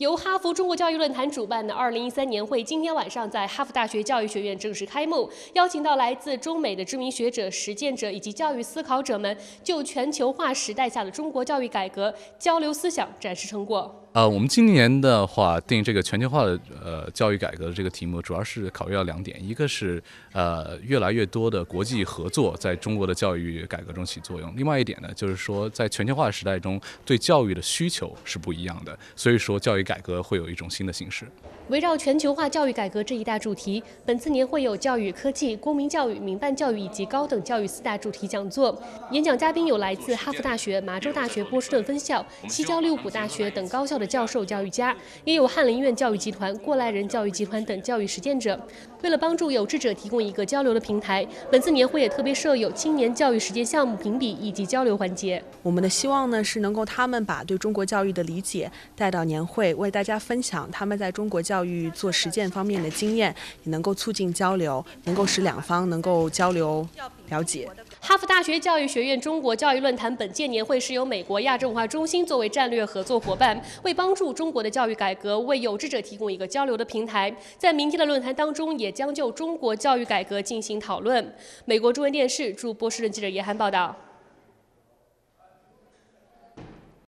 由哈佛中国教育论坛主办的二零一三年会今天晚上在哈佛大学教育学院正式开幕，邀请到来自中美的知名学者、实践者以及教育思考者们，就全球化时代下的中国教育改革交流思想、展示成果。呃，我们今年的话定这个全球化的呃教育改革的这个题目，主要是考虑到两点，一个是呃越来越多的国际合作在中国的教育改革中起作用，另外一点呢，就是说在全球化时代中对教育的需求是不一样的，所以说教育改革会有一种新的形式。围绕全球化教育改革这一大主题，本次年会有教育科技、公民教育、民办教育以及高等教育四大主题讲座。演讲嘉宾有来自哈佛大学、麻州大学波士顿分校、西交利物浦大学等高校的教授、教育家，也有翰林院教育集团、过来人教育集团等教育实践者。为了帮助有志者提供一个交流的平台，本次年会也特别设有青年教育实践项目评比以及交流环节。我们的希望呢是能够他们把对中国教育的理解带到年会，为大家分享他们在中国教育做实践方面的经验，也能够促进交流，能够使两方能够交流了解。哈佛大学教育学院中国教育论坛本届年会是由美国亚洲文化中心作为战略合作伙伴，为帮助中国的教育改革，为有志者提供一个交流的平台。在明天的论坛当中，也将就中国教育改革进行讨论。美国中文电视驻波士顿记者叶涵报道。